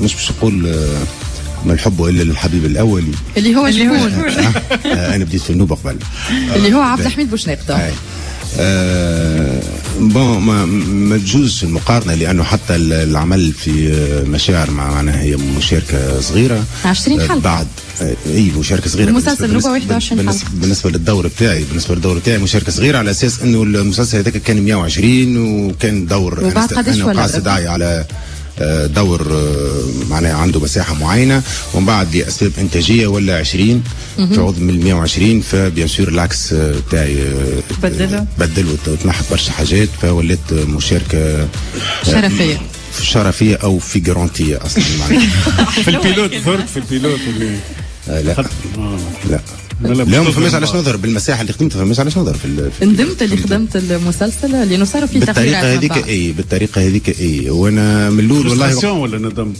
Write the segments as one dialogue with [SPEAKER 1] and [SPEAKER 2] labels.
[SPEAKER 1] مش باش نقول آه، ما الحب إلا للحبيب الاولي
[SPEAKER 2] اللي هو
[SPEAKER 3] اللي هو
[SPEAKER 2] شكون
[SPEAKER 1] آه، أنا بديت في النوبه قبل
[SPEAKER 2] اللي هو عبد الحميد بوشناقطة
[SPEAKER 1] أي. آه بون ما, ما تجوز المقارنة لأنه حتى ال- العمل في آه، مشاعر مع معناها هي مشاركة صغيرة
[SPEAKER 2] 20
[SPEAKER 1] آه،
[SPEAKER 2] حلقة.
[SPEAKER 1] بعد آه، أي مشاركة صغيرة
[SPEAKER 2] المسلسل
[SPEAKER 1] بالنسبة-
[SPEAKER 2] 21
[SPEAKER 1] بالنسبة. بالنسبة للدور بتاعي بالنسبة للدور بتاعي مشاركة صغيرة على أساس إنه المسلسل هذاك كان 120 وكان دور
[SPEAKER 2] وبعد قداش ولا؟
[SPEAKER 1] استدعي على آه، دور آه، معناها عنده مساحة معينة ومن بعد لأسباب إنتاجية ولا 20 تعود من 120 فبيان سور العكس آه، بتاعي آه،
[SPEAKER 3] بدلوا؟
[SPEAKER 1] بدل وتنحت برشا حاجات فوليت مشاركة
[SPEAKER 2] شرفية.
[SPEAKER 1] شرفية أو فيجرانتيه أصلا. معناها.
[SPEAKER 4] في البيلوت ظهرت في البيلوت.
[SPEAKER 1] آه، لا.
[SPEAKER 4] آه.
[SPEAKER 1] لا.
[SPEAKER 4] بتظهر
[SPEAKER 1] فماش علاش. نظهر بالمساحة اللي خدمت فماش علاش نظهر في في
[SPEAKER 2] ندمت اللي خدمت المسلسل لأنه فيه تغييرات بالطريقة
[SPEAKER 1] هذيك. اي بالطريقة هذيك اي وأنا من الأول والله
[SPEAKER 4] ولا ندم؟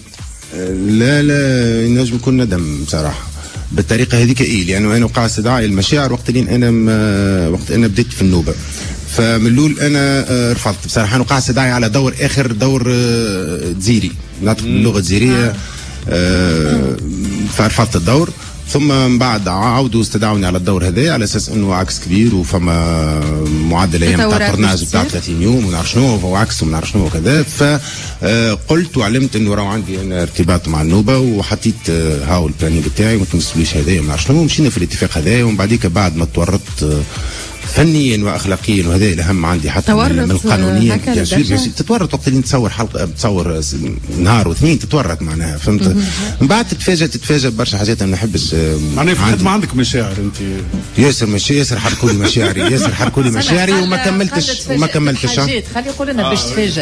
[SPEAKER 1] لا لا ينجم يكون ندم بصراحة. بالطريقة هذيك اي لأنه أنا وقع استدعاء المشاعر وقت اللي أنا ما وقت أنا بديت في النوبة. فمن الأول أنا آه، رفضت بصراحة. أنا وقع استدعاء على دور آخر دور آه، جزيري ناطق باللغة الجزيريه آه، فرفضت الدور. ثم من بعد عاودوا استدعوني على الدور هذا على أساس إنه عكس كبير وفما معدل
[SPEAKER 2] أيام
[SPEAKER 1] تاع بتاع
[SPEAKER 2] تصير؟
[SPEAKER 1] 30 يوم ونعرف شنو وعكس ونعرف شنو وكذا فقلت وعلمت إنه راهو عندي أنا ارتباط مع النوبة وحطيت آه، هاو ال planning بتاعي وما تمسليش هذايا وما شنو ومشينا في الاتفاق هذايا ومن بعديك بعد ما تورطت آه، فنيا واخلاقيا وهذا الاهم عندي حتى من-
[SPEAKER 2] آه،؟
[SPEAKER 1] سور. تتورط وقت اللي تصور حلقة تصور نهار واثنين تتورط معناها فهمت من بعد تتفاجئ تتفاجئ برشا حاجات أنا ما نحبش آه،
[SPEAKER 4] معناها في
[SPEAKER 1] عندي.
[SPEAKER 4] الخدمه عندك مشاعر أنت
[SPEAKER 1] ياسر مش ياسر حركوا لي مشاعري ياسر حركوا لي مشاعري وما كملتش وما كملتش آه.
[SPEAKER 3] حاجات خلي يقول لنا باش تفاجئ